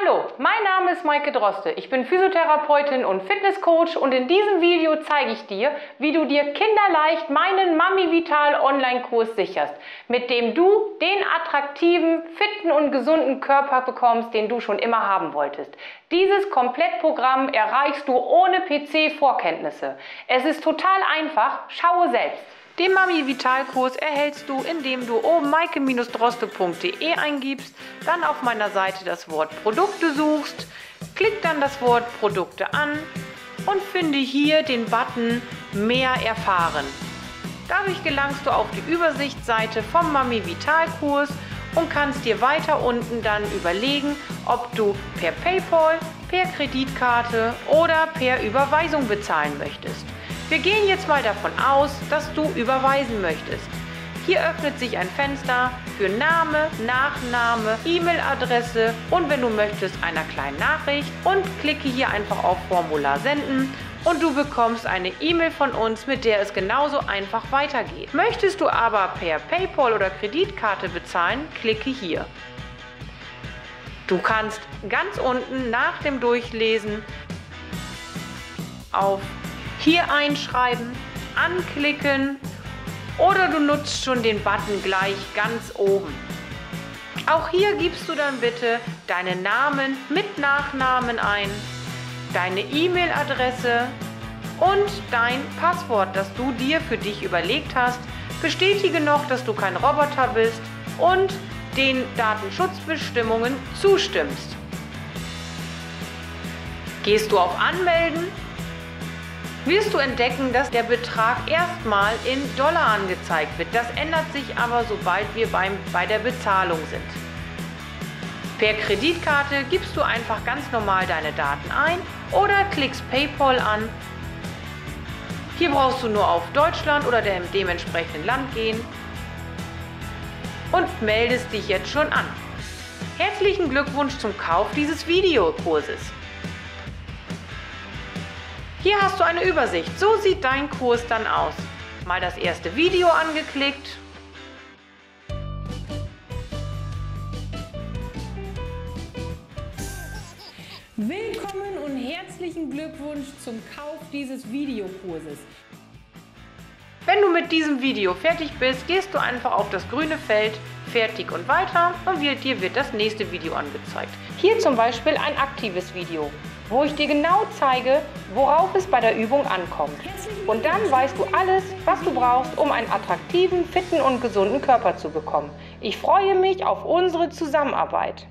Hallo, mein Name ist Maike Droste. Ich bin Physiotherapeutin und Fitnesscoach und in diesem Video zeige ich dir, wie du dir kinderleicht meinen Mami Vital Online-Kurs sicherst, mit dem du den attraktiven, fitten und gesunden Körper bekommst, den du schon immer haben wolltest. Dieses Komplettprogramm erreichst du ohne PC-Vorkenntnisse. Es ist total einfach, schaue selbst. Den Mami Vital Kurs erhältst du, indem du oben maike-droste.de eingibst, dann auf meiner Seite das Wort Produkte suchst, klick dann das Wort Produkte an und finde hier den Button Mehr erfahren. Dadurch gelangst du auf die Übersichtsseite vom Mami Vital Kurs und kannst dir weiter unten dann überlegen, ob du per PayPal, per Kreditkarte oder per Überweisung bezahlen möchtest. Wir gehen jetzt mal davon aus, dass du überweisen möchtest. Hier öffnet sich ein Fenster für Name, Nachname, E-Mail-Adresse und wenn du möchtest einer kleinen Nachricht und klicke hier einfach auf Formular senden und du bekommst eine E-Mail von uns, mit der es genauso einfach weitergeht. Möchtest du aber per PayPal oder Kreditkarte bezahlen, klicke hier. Du kannst ganz unten nach dem Durchlesen auf hier einschreiben, anklicken oder du nutzt schon den Button gleich ganz oben. Auch hier gibst du dann bitte deinen Namen mit Nachnamen ein, deine E-Mail-Adresse und dein Passwort, das du dir für dich überlegt hast. Bestätige noch, dass du kein Roboter bist und den Datenschutzbestimmungen zustimmst. Gehst du auf Anmelden, wirst du entdecken, dass der Betrag erstmal in Dollar angezeigt wird. Das ändert sich aber, sobald wir beim, bei der Bezahlung sind. Per Kreditkarte gibst du einfach ganz normal deine Daten ein oder klickst PayPal an. Hier brauchst du nur auf Deutschland oder dem dementsprechenden Land gehen und meldest dich jetzt schon an. Herzlichen Glückwunsch zum Kauf dieses Videokurses. Hier hast du eine Übersicht. So sieht dein Kurs dann aus. Mal das erste Video angeklickt. Willkommen und herzlichen Glückwunsch zum Kauf dieses Videokurses. Wenn du mit diesem Video fertig bist, gehst du einfach auf das grüne Feld Fertig und weiter und dir wird das nächste Video angezeigt. Hier zum Beispiel ein aktives Video wo ich dir genau zeige, worauf es bei der Übung ankommt. Und dann weißt du alles, was du brauchst, um einen attraktiven, fitten und gesunden Körper zu bekommen. Ich freue mich auf unsere Zusammenarbeit.